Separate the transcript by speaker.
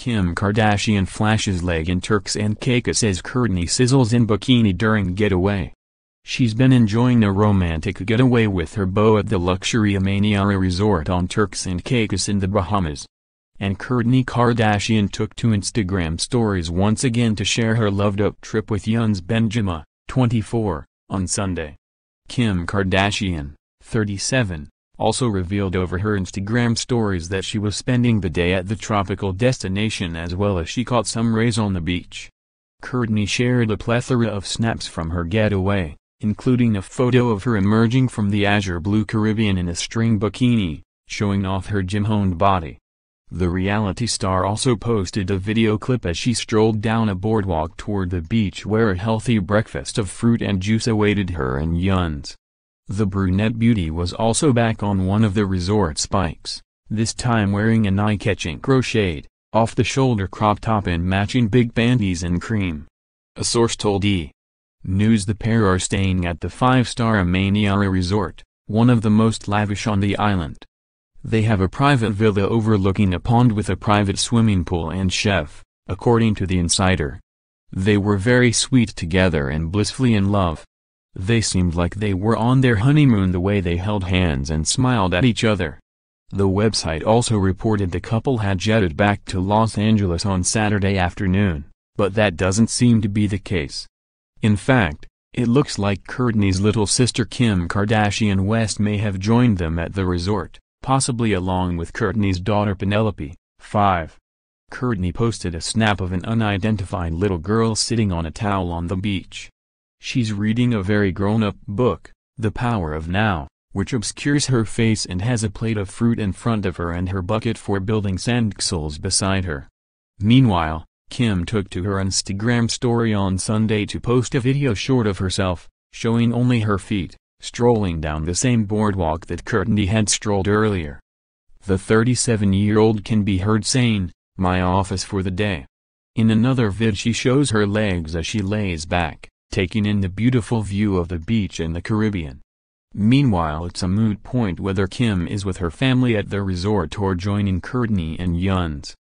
Speaker 1: Kim Kardashian flashes leg in Turks and Caicos as Kourtney sizzles in bikini during getaway. She's been enjoying a romantic getaway with her beau at the luxury Amanyara resort on Turks and Caicos in the Bahamas. And Kourtney Kardashian took to Instagram stories once again to share her loved-up trip with Younes Bendjima, 24, on Sunday. Kim Kardashian, 37, also revealed over her Instagram stories that she was spending the day at the tropical destination as well as she caught some rays on the beach. Kourtney shared a plethora of snaps from her getaway, including a photo of her emerging from the azure blue Caribbean in a string bikini, showing off her gym-honed body. The reality star also posted a video clip as she strolled down a boardwalk toward the beach where a healthy breakfast of fruit and juice awaited her and Younes. The brunette beauty was also back on one of the resort spikes, this time wearing an eye-catching crocheted, off-the-shoulder crop top and matching big panties in cream. A source told E! News the pair are staying at the five-star Amanyara Resort, one of the most lavish on the island. They have a private villa overlooking a pond with a private swimming pool and chef, according to the insider. They were very sweet together and blissfully in love. They seemed like they were on their honeymoon the way they held hands and smiled at each other. The website also reported the couple had jetted back to Los Angeles on Saturday afternoon, but that doesn't seem to be the case. In fact, it looks like Kourtney's little sister Kim Kardashian West may have joined them at the resort, possibly along with Kourtney's daughter Penelope, 5. Kourtney posted a snap of an unidentified little girl sitting on a towel on the beach. She's reading a very grown-up book, The Power of Now, which obscures her face and has a plate of fruit in front of her and her bucket for building sandcastles beside her. Meanwhile, Kim took to her Instagram story on Sunday to post a video short of herself, showing only her feet, strolling down the same boardwalk that Kourtney had strolled earlier. The 37-year-old can be heard saying, my office for the day. In another vid she shows her legs as she lays back taking in the beautiful view of the beach in the Caribbean. Meanwhile it's a moot point whether Kim is with her family at the resort or joining Kourtney and Younes.